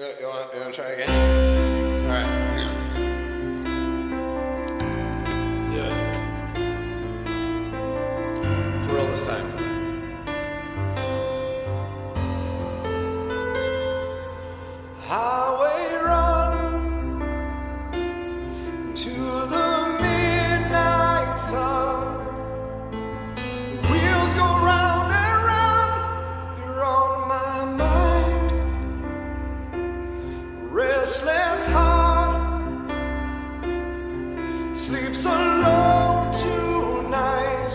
You want, you want to try again? All right. Let's do it. For real this time. How sleeps alone tonight.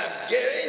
time, Gary.